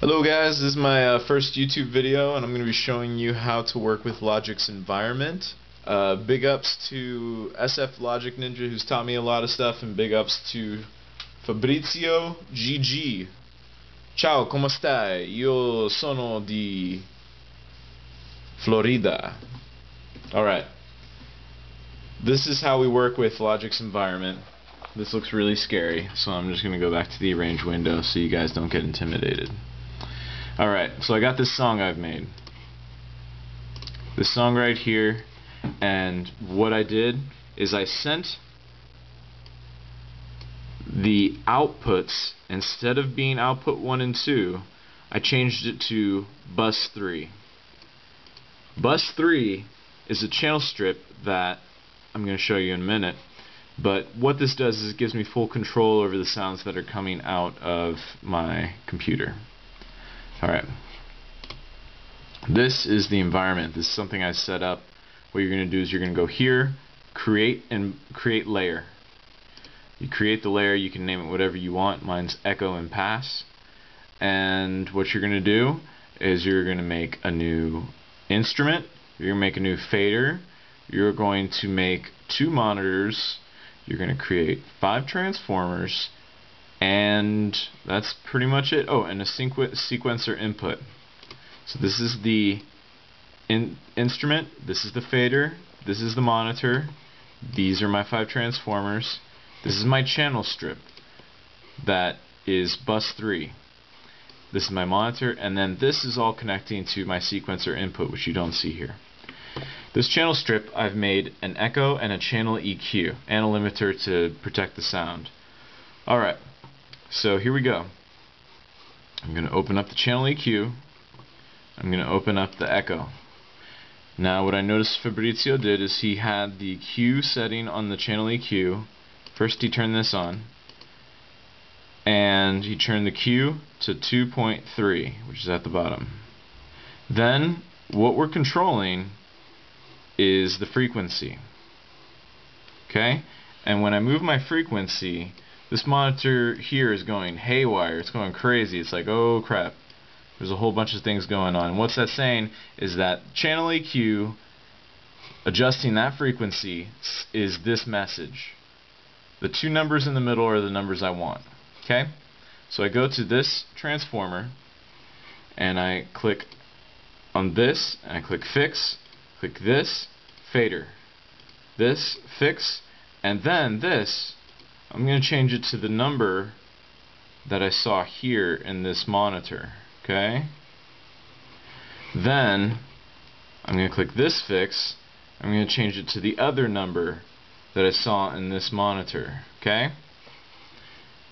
Hello guys, this is my uh, first YouTube video and I'm going to be showing you how to work with Logic's environment. Uh, big ups to SF Logic Ninja who's taught me a lot of stuff and big ups to Fabrizio GG. Ciao, come stai? Io sono di Florida. Alright. This is how we work with Logic's environment. This looks really scary, so I'm just going to go back to the arrange window so you guys don't get intimidated. Alright, so I got this song I've made. This song right here, and what I did is I sent the outputs, instead of being output 1 and 2, I changed it to bus 3. Bus 3 is a channel strip that I'm going to show you in a minute, but what this does is it gives me full control over the sounds that are coming out of my computer. Alright. This is the environment. This is something I set up. What you're going to do is you're going to go here, create and create layer. You create the layer, you can name it whatever you want. Mine's echo and pass. And what you're going to do is you're going to make a new instrument. You're going to make a new fader. You're going to make two monitors. You're going to create five transformers and that's pretty much it. Oh, and a sequ sequencer input. So this is the in instrument, this is the fader, this is the monitor, these are my five transformers, this is my channel strip that is bus 3. This is my monitor, and then this is all connecting to my sequencer input, which you don't see here. This channel strip, I've made an echo and a channel EQ, and a limiter to protect the sound. Alright, so here we go. I'm going to open up the channel EQ. I'm going to open up the echo. Now what I noticed Fabrizio did is he had the Q setting on the channel EQ. First he turned this on. And he turned the Q to 2.3, which is at the bottom. Then what we're controlling is the frequency. Okay? And when I move my frequency, this monitor here is going haywire. It's going crazy. It's like, oh crap. There's a whole bunch of things going on. And what's that saying is that channel EQ, adjusting that frequency, is this message. The two numbers in the middle are the numbers I want. Okay? So I go to this transformer, and I click on this, and I click fix, click this, fader. This, fix, and then this, I'm going to change it to the number that I saw here in this monitor. Okay? Then I'm going to click this fix. I'm going to change it to the other number that I saw in this monitor. Okay?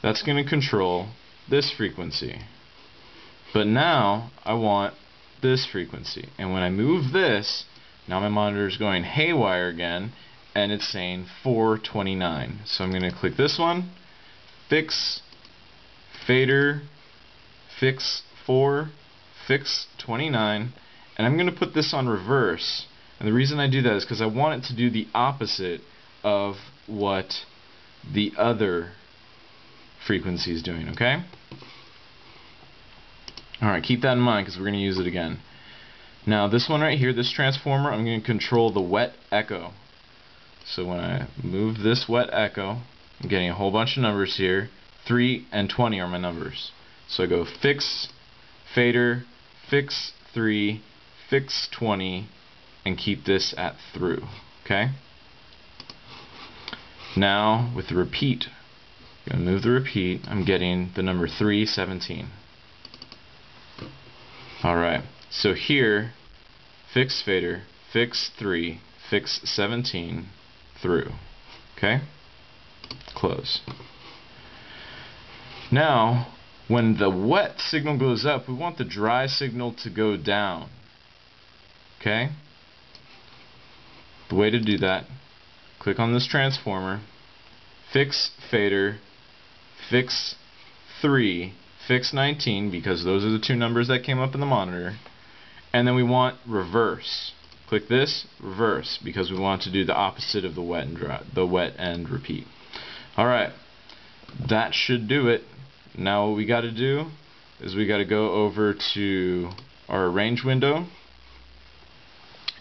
That's going to control this frequency. But now I want this frequency. And when I move this, now my monitor is going haywire again and it's saying 429. So I'm going to click this one, fix, fader, fix 4, fix 29, and I'm going to put this on reverse. And the reason I do that is because I want it to do the opposite of what the other frequency is doing, okay? Alright, keep that in mind because we're going to use it again. Now this one right here, this transformer, I'm going to control the wet echo. So when I move this wet echo, I'm getting a whole bunch of numbers here. 3 and 20 are my numbers. So I go fix, fader, fix 3, fix 20, and keep this at through. Okay? Now, with the repeat, I'm going to move the repeat, I'm getting the number 317. Alright, so here, fix fader, fix 3, fix 17, through. Okay? Close. Now, when the wet signal goes up, we want the dry signal to go down. Okay? The way to do that, click on this transformer, fix fader, fix 3, fix 19, because those are the two numbers that came up in the monitor, and then we want reverse. Click this, reverse, because we want to do the opposite of the wet and dry, the wet and repeat. Alright, that should do it. Now what we got to do is we got to go over to our arrange window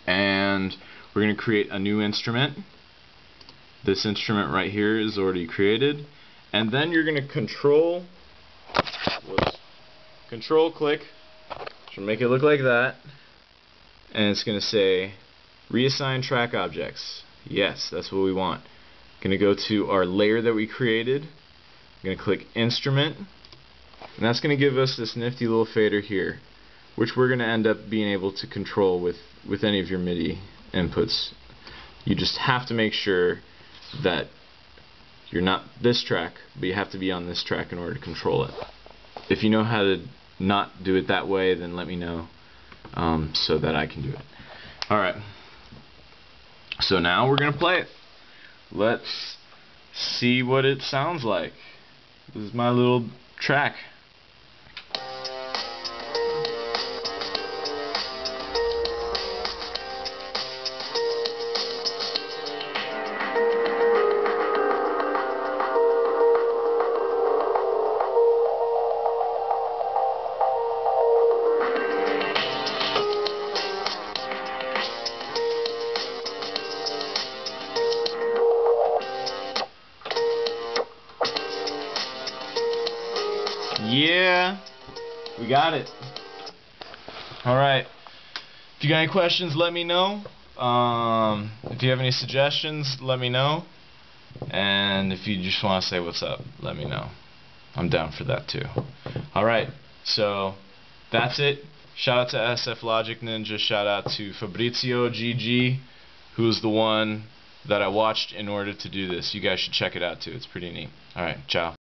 and we're going to create a new instrument. This instrument right here is already created and then you're going to control whoops, control click to make it look like that and it's going to say reassign track objects. Yes, that's what we want. I'm Going to go to our layer that we created. I'm going to click instrument and that's going to give us this nifty little fader here which we're going to end up being able to control with with any of your MIDI inputs. You just have to make sure that you're not this track, but you have to be on this track in order to control it. If you know how to not do it that way, then let me know um, so that I can do it. Alright, so now we're going to play it. Let's see what it sounds like. This is my little track. Yeah, we got it. Alright. If you got any questions, let me know. Um, if you have any suggestions, let me know. And if you just want to say what's up, let me know. I'm down for that too. Alright, so that's it. Shout out to SF Logic Ninja. Shout out to Fabrizio GG, who's the one that I watched in order to do this. You guys should check it out too. It's pretty neat. Alright, ciao.